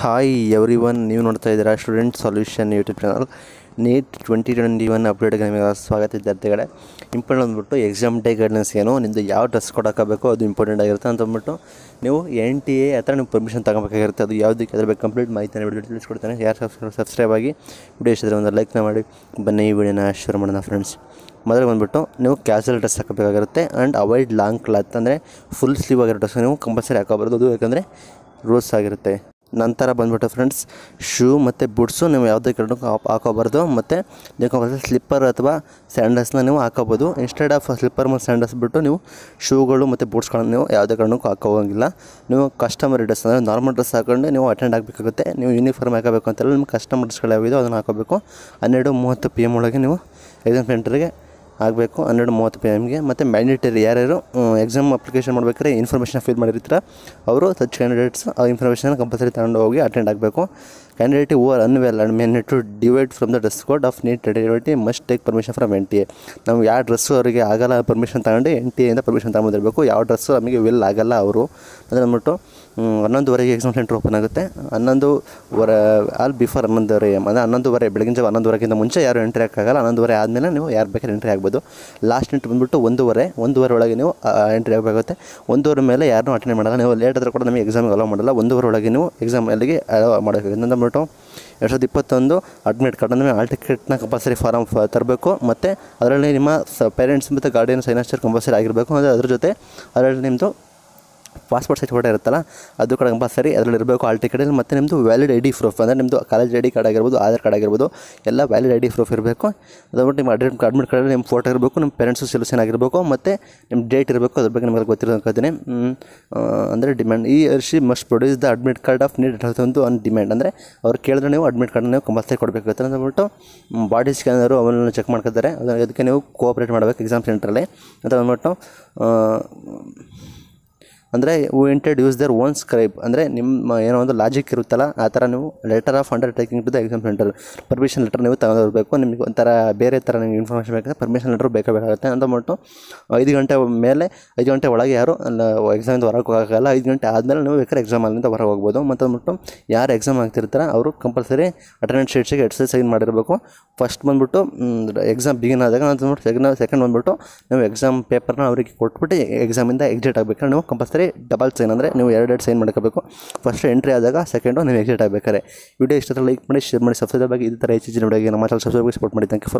Hi every one ನೀವು ನೋಡ್ತಾ ಇದ್ದೀರಾ student solution YouTube channel NEET twenty twenty one ಅಪ್ಡೇಟ್ಗೆ ನಿಮಗೆ ಸ್ವಾಗತ ವಿದ್ಯಾರ್ಥಿಗಳೇ. ಇಂಪಾರ್ಟೆಂಟ್ ಅಂದ್ಬಿಟ್ಟು ಎಕ್ಸಾಮ್ ಡೇ ಗೈಡ್ನೆನ್ಸ್ ಏನು ನಿಮ್ಮದು ಯಾವ ಡ್ರೆಸ್ ಕೋಡ್ ಅದು ಇಂಪಾರ್ಟೆಂಟ್ ಆಗಿರುತ್ತೆ ಅಂತ ಅಂದ್ಬಿಟ್ಟು ನೀವು ಎನ್ ಟಿ ಎ ಹತ್ರ ನೀವು ಪರ್ಮಿಷನ್ ತಗೋಬೇಕಾಗಿರುತ್ತೆ. ಅದು ಯಾವುದಕ್ಕೆ, ಅದ್ರ ಬಗ್ಗೆ ಕಂಪ್ಲೀಟ್ ಮಾಹಿತಿ ವಿಡಿಯೋ ತಿಳಿಸ್ಕೊಡ್ತಾನೆ. ಯಾರು ಸಬ್ಸ್ಕ್ರೈಬ್ ಆಗಿ ವಿಡಿಯೋ ಇಷ್ಟಿದ್ರೆ ಒಂದು ಲೈಕ್ನ ಮಾಡಿ. ಬನ್ನಿ, ಈ ವಿಡಿಯೋನ ಶುರು ಮಾಡೋಣ ಫ್ರೆಂಡ್ಸ್ ಮೊದಲು ಬಂದುಬಿಟ್ಟು ನೀವು ಕ್ಯಾಸುವಲ್ ಡ್ರೆಸ್ ಹಾಕಬೇಕಾಗಿರುತ್ತೆ ಆ್ಯಂಡ್ ಅವಾಯ್ಡ್ ಲಾಂಗ್ ಕ್ಲಾತ್ ಅಂದರೆ ಫುಲ್ ಸ್ಲೀವ್ ಆಗಿರೋ ಡ್ರೆಸ್ ನೀವು ಕಂಪಲ್ಸರಿ ಹಾಕೋಬಾರ್ದು. ಅದು ಯಾಕಂದರೆ ರೂಲ್ಸ್ ಆಗಿರುತ್ತೆ. ನಂತರ ಬಂದುಬಿಟ್ಟು ಫ್ರೆಂಡ್ಸ್ ಶೂ ಮತ್ತು ಬುಡ್ಸು ನೀವು ಯಾವುದೇ ಕಾರಣಕ್ಕೂ ಹಾಕ್- ಹಾಕೋಬಾರ್ದು. ಮತ್ತು ನೀವು ಸ್ಲಿಪ್ಪರ್ ಅಥವಾ ಸ್ಯಾಂಡಲ್ಸ್ನ ನೀವು ಹಾಕೋಬೋದು ಇನ್ಸ್ಟೆಡ್ ಆಫ್ ಸ್ಲಿಪ್ಪರ್ ಮತ್ತು ಸ್ಯಾಂಡಲ್ಸ್ ಬಿಟ್ಟು ನೀವು ಶೂಗಳು ಮತ್ತು ಬುಡ್ಸ್ಗಳನ್ನು ನೀವು ಯಾವುದೇ ಕಾರಣಕ್ಕೂ ಹಾಕೋಂಗಿಲ್ಲ. ನೀವು ಕಸ್ಟಮರ್ ಡ್ರೆಸ್ ಅಂದರೆ ನಾರ್ಮಲ್ ಡ್ರೆಸ್ ಹಾಕೊಂಡು ನೀವು ಅಟೆಂಡ್ ಆಗಬೇಕಾಗುತ್ತೆ. ನೀವು ಯೂನಿಫಾರ್ಮ್ ಹಾಕಬೇಕು ಅಂತೆಲ್ಲ ನಿಮ್ಮ ಕಸ್ಟಮರ್ ಡ್ರೆಸ್ಗಳು ಯಾವಿದೋ ಅದನ್ನು ಹಾಕೋಬೇಕು. ಹನ್ನೆರಡು ಮೂವತ್ತು ಪಿ ಎಂ ಒಳಗೆ ನೀವು ಎಕ್ಸಾಮ್ ಸೆಂಟರ್ಗೆ ಆಗಬೇಕು, ಹನ್ನೆರಡು ಮೂವತ್ತು ಪಿ ಎಮ್ಗೆ ಮತ್ತು ಮ್ಯಾಂಡೇಟರಿ ಯಾರ್ಯಾರು ಎಕ್ಸಾಮ್ ಅಪ್ಲಿಕೇಶನ್ ಮಾಡಬೇಕಾದ್ರೆ ಇನ್ಫಾರ್ಮೇಷನ್ ಫಿಲ್ ಮಾಡಿರ್ತೀರ, ಅವರು ಸಚ್ ಕ್ಯಾಂಡಿಡೇಟ್ಸ್ ಆ ಇನ್ಫಾರ್ಮೇಷನ್ ಕಂಪಲ್ಸರಿ ತಗೊಂಡು ಹೋಗಿ ಅಟೆಂಡ್ ಆಗಬೇಕು. Candidate over unwell and main to divide from the dress code of NEET delivery must take permission from N A ನಾವು ಯಾವ ಡ್ರೆಸ್ಸು ಅವರಿಗೆ ಆಗಲ್ಲ ಪರ್ಮಿಷನ್ ತಗೊಂಡು ಎನ್ ಟಿ ಎಯಿಂದ ಪರ್ಮಿಷನ್ ತಗೊಂಬಂದಿರಬೇಕು. ಯಾವ ಡ್ರೆಸ್ಸು ನಮಗೆ ವಿಲ್ ಆಗಲ್ಲ ಅವರು. ಅಂದರೆ ಅಂದ್ಬಿಟ್ಟು ಹನ್ನೊಂದುವರೆಗೆ ಎಕ್ಸಾಮ್ ಸೆಂಟರ್ ಓಪನ್ ಆಗುತ್ತೆ. ಹನ್ನೊಂದುವರೆ ಆಲ್ ಬಿಫೋರ್ ಹನ್ನೊಂದುವರೆ, ಅಂದರೆ ಹನ್ನೊಂದುವರೆ, ಬೆಳಗಿನ ಜಾವ ಹನ್ನೊಂದುವರೆಗಿಂತ ಮುಂಚೆ ಯಾರು ಎಂಟ್ರಿ ಹಾಕೋಲ್ಲ, ಹನ್ನೊಂದುವರೆ ಆದಮೇಲೆ ನೀವು ಯಾರು ಬೇಕಾದ್ರೆ ಎಂಟ್ರಿ ಆಗ್ಬೋದು. ಲಾಸ್ಟ್ ಎಂಟ್ರಿ ಬಂದುಬಿಟ್ಟು ಒಂದೂವರೆ ಒಂದೂವರೆ ಒಳಗೆ ನೀವು ಎಂಟ್ರಿ ಆಗಬೇಕಾಗುತ್ತೆ. ಒಂದೂವರೆ ಮೇಲೆ ಯಾರನ್ನೂ ಅಟೆಂಡ್ ಮಾಡಲ್ಲ. ನೀವು ಲೇಟ್ ಆದರೆ ಕೂಡ ನಮಗೆ ಎಕ್ಸಾಮಿಗೆ ಅಲೋ ಮಾಡಲ್ಲ. ಒಂದೂವರೆ ಒಳಗೆ ನೀವು ಎಕ್ಸಾಮ್ ಅಲ್ಲಿಗೆ ಅಲೋ ಮಾಡಬೇಕಾಗುತ್ತೆ. ಅಂದ್ಬಿಟ್ಟು ಎರಡು ಸಾವಿರದ ಇಪ್ಪತ್ತೊಂದು ಅಡ್ಮಿಟ್ ಕಾರ್ಡ್ ಅಂದರೆ ಆಲ್ ಟಿಕೆಟ್ನ ಕಂಪಲ್ಸರಿ ಫಾರಮ್ ತರಬೇಕು. ಮತ್ತು ಅದರಲ್ಲಿ ನಿಮ್ಮ ಪೇರೆಂಟ್ಸ್ ಮತ್ತು ಗಾರ್ಡಿಯನ್ ಸೈನಾಸ್ಟರ್ ಕಂಪಲ್ಸರಿ ಆಗಿರಬೇಕು. ಅಂದರೆ ಅದ್ರ ಜೊತೆ ಅದರಲ್ಲಿ ನಿಮ್ಮದು ಪಾಸ್ಪೋರ್ಟ್ ಸೈಜ್ ಫೋಟೋ ಇರುತ್ತಲ್ಲ, ಅದು ಕೂಡ ಕಂಪಲ್ಸರಿ. ಅದರಲ್ಲಿ ಇರಬೇಕು ಆಲ್ ಟಿಕೆಟಲ್ಲಿ ಮತ್ತು ನಿಮ್ಮದು ವ್ಯಾಲಿಡ್ ಐ ಡಿ ಪ್ರೂಫ್ ಅಂದರೆ ನಿಮ್ಮದು ಕಾಲೇಜ್ ಐ ಡಿ ಕಾರ್ಡ್ ಆಗಿರ್ಬೋದು, ಆಧಾರ್ ಕಾರ್ಡ್ ಆಗಿರ್ಬೋದು, ಎಲ್ಲ ವ್ಯಾಲಿಡ್ ಐ ಡಿ ಪ್ರೂಫ್ ಇರಬೇಕು. ಅದ್ಬಿಟ್ಟು ನಿಮ್ಮ ಅಡ್ಮಿಟ್ ಅಡ್ಮಿಟ್ ಕಾರ್ಡಲ್ಲಿ ನಿಮ್ಮ ಫೋಟೋ ಇರಬೇಕು, ನಿಮ್ಮ ಪೇರೆಂಟ್ಸು ಸೆಲೆಕ್ಷನ್ ಆಗಿರಬೇಕು, ಮತ್ತು ನಿಮ್ಮ ಡೇಟ್ ಇರಬೇಕು, ಅದ್ರ ಬಗ್ಗೆ ನಿಮಗೆ ಗೊತ್ತಿರೋ ಅಂತೀನಿ ಅಂದರೆ ಡಿಮ್ಯಾಂಡ್ ಈ ಅರ್ಷಿ must produce the admit card of need ಒಂದು ಆನ್ ಡಿಮ್ಯಾಂಡ್ ಅಂದರೆ ಅವ್ರು ಕೇಳಿದ್ರೆ ನೀವು ಅಡ್ಮಿಟ್ ಕಾರ್ಡ್ ನೀವು ಕಂಪಲ್ಸರಿ ಕೊಡಬೇಕಾಗುತ್ತೆ. ಅಂತ ಬಾಡಿ ಸ್ಕ್ಯಾನರು ಅವನ್ನ ಚೆಕ್ ಮಾಡ್ಕೊತಾರೆ ಅದಕ್ಕೆ ನೀವು ಕೋಆಪ್ರೇಟ್ ಮಾಡಬೇಕು ಎಕ್ಸಾಮ್ ಸೆಂಟ್ರಲ್ಲಿ ಅಂತ ಅಂದ್ಬಿಟ್ಟು ಅಂದರೆ intend use their own scribe ಅಂದರೆ ನಿಮ್ಮ ಏನೋ ಒಂದು ಲಾಜಿಕ್ ಇರುತ್ತಲ್ಲ, ಆ ಥರ ನೀವು letter of undertaking to the exam centre permission letter ನೀವು ತಗೊಂಡಿರಬೇಕು. ನಿಮಗೆ ಒಂಥರ ಬೇರೆ ಥರ ನಿಮಗೆ ಇನ್ಫಾರ್ಮೇಷನ್ ಬೇಕಾದ್ರೆ ಪರ್ಮಿಷನ್ ಲೆಟರ್ ಬೇಕೇ ಬೇಕಾಗುತ್ತೆ ಅಂತ ಮಟ್ಟು ಐದು ಗಂಟೆ ಮೇಲೆ, ಐದು ಗಂಟೆ ಒಳಗೆ ಯಾರು ಎಕ್ಸಾಮಿಂದ ಹೊರಗೆ ಹೋಗೋಕ್ಕಾಗಲ್ಲ. ಐದು ಗಂಟೆ ಆದಮೇಲೆ ನೀವು ಬೇಕಾದ್ರೆ ಎಕ್ಸಾಮ್ ಅಲ್ಲಿಂದ ಹೊರಗೆ ಹೋಗ್ಬೋದು. ಮತ್ತು ಅಂದ್ಬಿಟ್ಟು ಯಾರು ಎಕ್ಸಾಮ್ ಆಗ್ತಿರ್ತಾರೆ ಅವರು ಕಂಪಲ್ಸರಿ ಅಟೆಂಡೆನ್ಸ್ ಶೀಟ್ಸಿಗೆ ಎರಡು ಸೈನ್ ಮಾಡಿರಬೇಕು. ಫಸ್ಟ್ ಬಂದುಬಿಟ್ಟು ಎಕ್ಸಾಮ್ ಬಿಗಿನ್ ಆದಾಗ ನಂತರ ಸೆಕೆಂಡ್ ಸೆಕೆಂಡ್ ಬಂದುಬಿಟ್ಟು, ನೀವು ಎಕ್ಸಾಮ್ ಪೇಪರ್ನ ಅವರಿಗೆ ಕೊಟ್ಬಿಟ್ಟು ಎಕ್ಸಾಮಿಂದ ಎಕ್ಸಿಟ್ ಆಗಬೇಕಾದ್ರೆ ನೀವು ಕಂಪಲ್ಸರಿ ಡಬಲ್ ಸೈನ್ ಅಂದರೆ ನೀವು ಎರಡೆರಡು ಸೈನ್ ಮಾಡ್ಕೋಬೇಕು. ಫಸ್ಟ್ ಎಂಟ್ರಿ ಆದಾಗ ಸೆಕೆಂಡು ನೀವು ಎಕ್ಸಿಟ್ ಆಗಬೇಕಾರೆ ವಿಡಿಯೋ ಇಷ್ಟ ಲೈಕ್ ಮಾಡಿ ಶೇರ್ ಮಾಡಿ ಸಬ್ಸ್ಕ್ರೈಬ್ ಆಗಿ ಈ ಥರ ಹೆಚ್ಚಿನ ವಿಡಿಯೋಗೆ ನಮ್ಮ ಚಾನಲ್ ಸಬ್ಸ್ಕ್ರೈಬ್ ಸಪೋರ್ಟ್ ಮಾಡಿ. Thank you for